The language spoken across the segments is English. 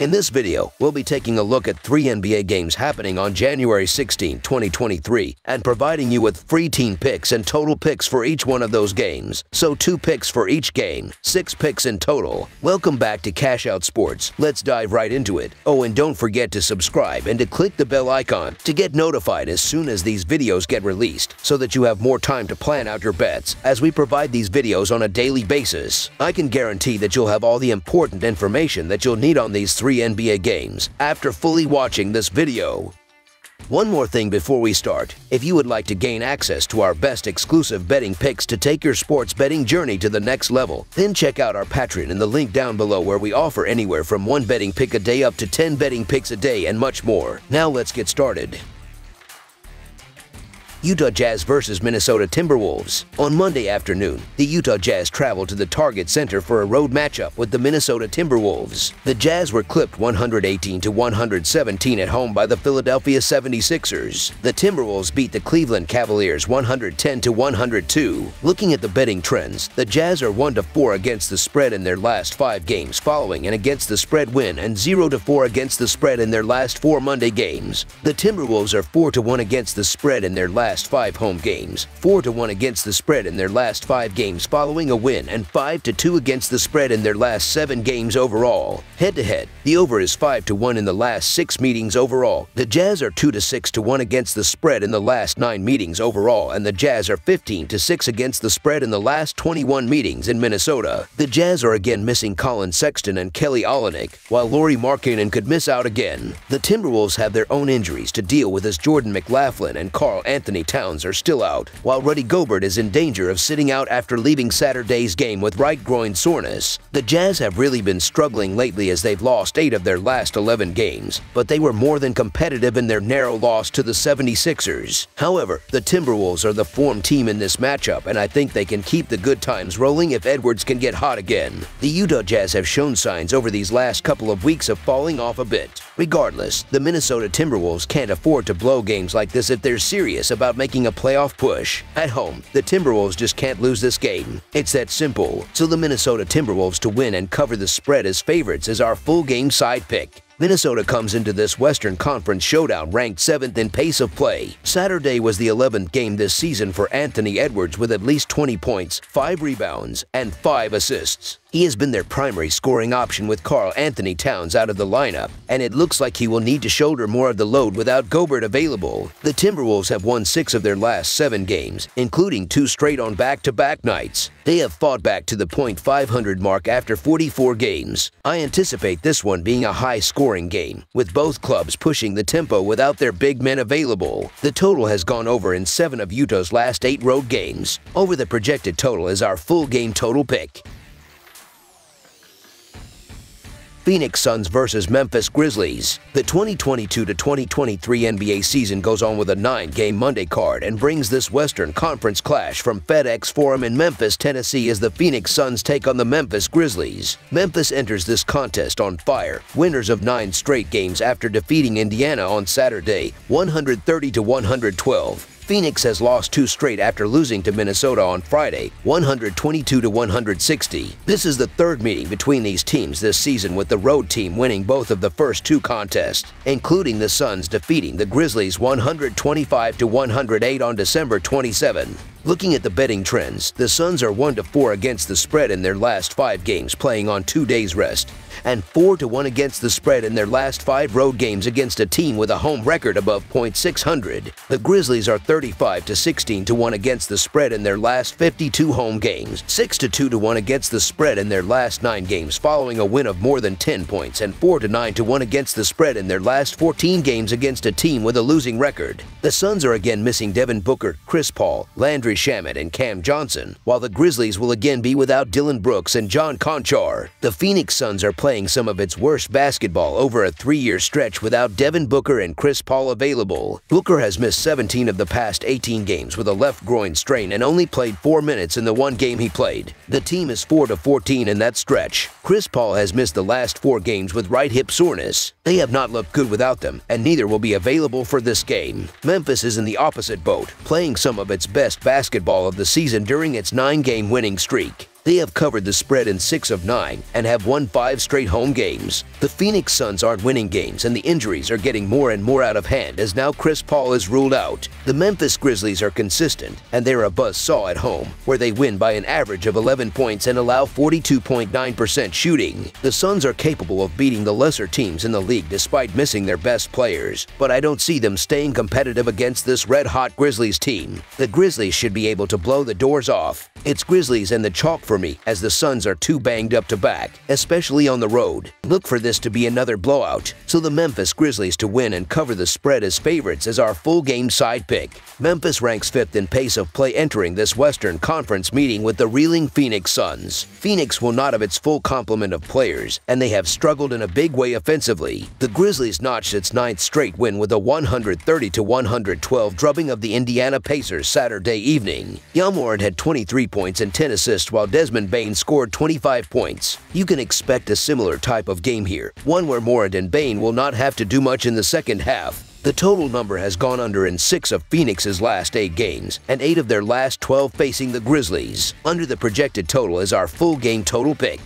In this video, we'll be taking a look at three NBA games happening on January 16, 2023, and providing you with free team picks and total picks for each one of those games. So two picks for each game, six picks in total. Welcome back to Cash Out Sports. Let's dive right into it. Oh, and don't forget to subscribe and to click the bell icon to get notified as soon as these videos get released so that you have more time to plan out your bets as we provide these videos on a daily basis. I can guarantee that you'll have all the important information that you'll need on these three three NBA games after fully watching this video. One more thing before we start. If you would like to gain access to our best exclusive betting picks to take your sports betting journey to the next level, then check out our Patreon in the link down below where we offer anywhere from one betting pick a day up to 10 betting picks a day and much more. Now let's get started. Utah Jazz versus Minnesota Timberwolves. On Monday afternoon, the Utah Jazz traveled to the Target Center for a road matchup with the Minnesota Timberwolves. The Jazz were clipped 118 to 117 at home by the Philadelphia 76ers. The Timberwolves beat the Cleveland Cavaliers 110 to 102. Looking at the betting trends, the Jazz are 1 to 4 against the spread in their last 5 games following an against the spread win and 0 to 4 against the spread in their last 4 Monday games. The Timberwolves are 4 to 1 against the spread in their last last five home games, 4 to 1 against the spread in their last five games following a win, and 5 to 2 against the spread in their last seven games overall. Head to head, the over is 5 to 1 in the last six meetings overall. The Jazz are 2 to 6 to 1 against the spread in the last nine meetings overall, and the Jazz are 15 to 6 against the spread in the last 21 meetings in Minnesota. The Jazz are again missing Collin Sexton and Kelly Olynyk, while Lauri Markkanen could miss out again. The Timberwolves have their own injuries to deal with as Jordan McLaughlin and Karl Anthony Towns are still out, while Rudy Gobert is in danger of sitting out after leaving Saturday's game with right groin soreness. The Jazz have really been struggling lately as they've lost 8 of their last 11 games, but they were more than competitive in their narrow loss to the 76ers. However, the Timberwolves are the form team in this matchup, and I think they can keep the good times rolling if Edwards can get hot again. The Utah Jazz have shown signs over these last couple of weeks of falling off a bit. Regardless, the Minnesota Timberwolves can't afford to blow games like this if they're serious about about making a playoff push. At home, the Timberwolves just can't lose this game. It's that simple. So the Minnesota Timberwolves to win and cover the spread as favorites is our full game side pick. Minnesota comes into this Western Conference showdown ranked 7th in pace of play. Saturday was the 11th game this season for Anthony Edwards with at least 20 points, 5 rebounds, and 5 assists. He has been their primary scoring option with Karl Anthony Towns out of the lineup, and it looks like he will need to shoulder more of the load without Gobert available. The Timberwolves have won six of their last seven games, including two straight on back-to-back -back nights. They have fought back to the .500 mark after 44 games. I anticipate this one being a high-scoring game, with both clubs pushing the tempo without their big men available. The total has gone over in seven of Utah's last eight road games. Over the projected total is our full game total pick. Phoenix Suns versus Memphis Grizzlies. The 2022-2023 NBA season goes on with a nine-game Monday card and brings this Western Conference clash from FedEx Forum in Memphis, Tennessee as the Phoenix Suns take on the Memphis Grizzlies. Memphis enters this contest on fire, winners of nine straight games after defeating Indiana on Saturday, 130-112. Phoenix has lost two straight after losing to Minnesota on Friday, 122 to 160. This is the third meeting between these teams this season with the road team winning both of the first two contests, including the Suns defeating the Grizzlies 125 to 108 on December 27. Looking at the betting trends, the Suns are 1 to 4 against the spread in their last 5 games playing on 2 days rest and 4 to 1 against the spread in their last 5 road games against a team with a home record above .600. The Grizzlies are 35 to 16 to 1 against the spread in their last 52 home games, 6 to 2 to 1 against the spread in their last 9 games following a win of more than 10 points and 4 to 9 to 1 against the spread in their last 14 games against a team with a losing record. The Suns are again missing Devin Booker, Chris Paul, Landry Shamet, and Cam Johnson, while the Grizzlies will again be without Dillon Brooks and John Konchar. The Phoenix Suns are playing playing some of its worst basketball over a three-year stretch without Devin Booker and Chris Paul available. Booker has missed 17 of the past 18 games with a left groin strain and only played 4 minutes in the one game he played. The team is 4-14 in that stretch. Chris Paul has missed the last four games with right hip soreness. They have not looked good without them, and neither will be available for this game. Memphis is in the opposite boat, playing some of its best basketball of the season during its nine-game winning streak. They have covered the spread in six of nine and have won five straight home games. The Phoenix Suns aren't winning games and the injuries are getting more and more out of hand as now Chris Paul is ruled out. The Memphis Grizzlies are consistent and they're a buzz saw at home, where they win by an average of 11 points and allow 42.9% shooting. The Suns are capable of beating the lesser teams in the league despite missing their best players, but I don't see them staying competitive against this red-hot Grizzlies team. The Grizzlies should be able to blow the doors off. It's Grizzlies and the chalk for me as the Suns are too banged up to back, especially on the road. Look for this to be another blowout, so the Memphis Grizzlies to win and cover the spread as favorites as our full game side pick. Memphis ranks fifth in pace of play entering this Western Conference meeting with the reeling Phoenix Suns. Phoenix will not have its full complement of players, and they have struggled in a big way offensively. The Grizzlies notched its ninth straight win with a 130-112 drubbing of the Indiana Pacers Saturday evening. Morant had 23 points and 10 assists while Desmond Bane scored 25 points. You can expect a similar type of game here, one where Morant and Bane will not have to do much in the second half. The total number has gone under in six of Phoenix's last eight games and eight of their last 12 facing the Grizzlies. Under the projected total is our full game total pick.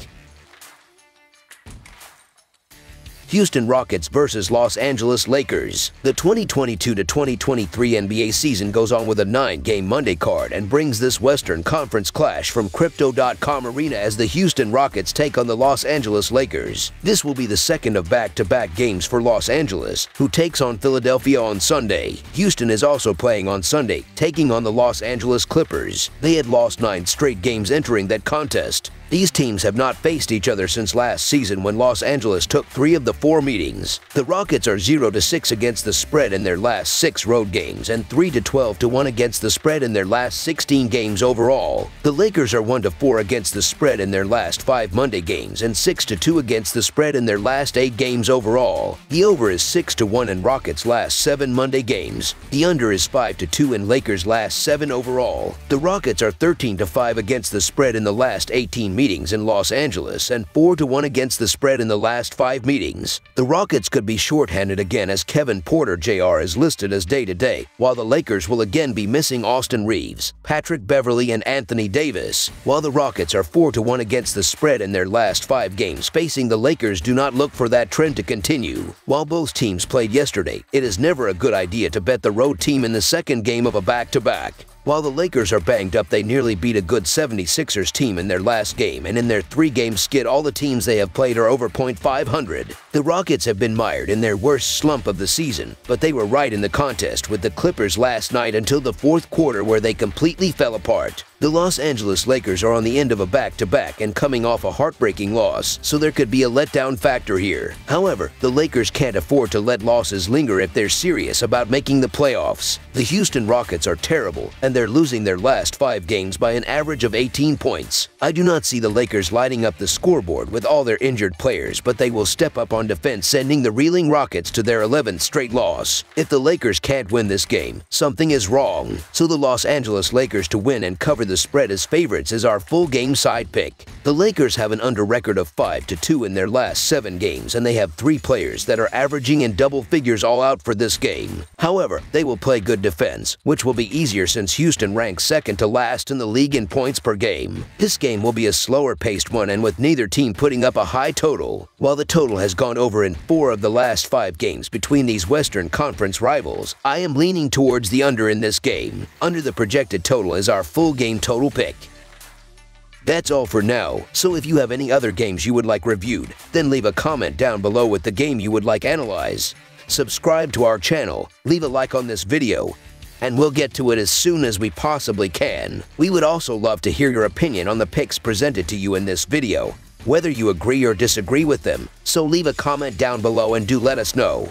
Houston Rockets versus Los Angeles Lakers. The 2022-2023 NBA season goes on with a nine-game Monday card and brings this Western Conference clash from Crypto.com Arena as the Houston Rockets take on the Los Angeles Lakers. This will be the second of back-to-back -back games for Los Angeles, who takes on Philadelphia on Sunday. Houston is also playing on Sunday, taking on the Los Angeles Clippers. They had lost nine straight games entering that contest. These teams have not faced each other since last season when Los Angeles took three of the four meetings. The Rockets are 0-6 against the spread in their last six road games and 3-12-1 against the spread in their last 16 games overall. The Lakers are 1-4 against the spread in their last five Monday games and 6-2 against the spread in their last eight games overall. The over is 6-1 in Rockets' last seven Monday games. The under is 5-2 in Lakers' last seven overall. The Rockets are 13-5 against the spread in the last 18 meetings meetings in Los Angeles and 4 to 1 against the spread in the last five meetings. The Rockets could be shorthanded again as Kevin Porter Jr. is listed as day-to-day, -day, while the Lakers will again be missing Austin Reaves, Patrick Beverley, and Anthony Davis. While the Rockets are 4 to 1 against the spread in their last five games facing the Lakers do not look for that trend to continue. While both teams played yesterday, it is never a good idea to bet the road team in the second game of a back-to-back. -back. While the Lakers are banged up, they nearly beat a good 76ers team in their last game, and in their three-game skid, all the teams they have played are over .500. The Rockets have been mired in their worst slump of the season, but they were right in the contest with the Clippers last night until the fourth quarter where they completely fell apart. The Los Angeles Lakers are on the end of a back-to-back -back and coming off a heartbreaking loss, so there could be a letdown factor here. However, the Lakers can't afford to let losses linger if they're serious about making the playoffs. The Houston Rockets are terrible, and they're losing their last five games by an average of 18 points. I do not see the Lakers lighting up the scoreboard with all their injured players, but they will step up on defense, sending the reeling Rockets to their 11th straight loss. If the Lakers can't win this game, something is wrong. So the Los Angeles Lakers to win and cover the the spread as favorites is our full game side pick. The Lakers have an under record of 5 to 2 in their last 7 games and they have 3 players that are averaging in double figures all out for this game. However, they will play good defense, which will be easier since Houston ranks second to last in the league in points per game. This game will be a slower paced one and with neither team putting up a high total. While the total has gone over in 4 of the last 5 games between these Western Conference rivals, I am leaning towards the under in this game. Under the projected total is our full game total pick. That's all for now, so if you have any other games you would like reviewed, then leave a comment down below with the game you would like analyzed. Subscribe to our channel, leave a like on this video, and we'll get to it as soon as we possibly can. We would also love to hear your opinion on the picks presented to you in this video, whether you agree or disagree with them, so leave a comment down below and do let us know.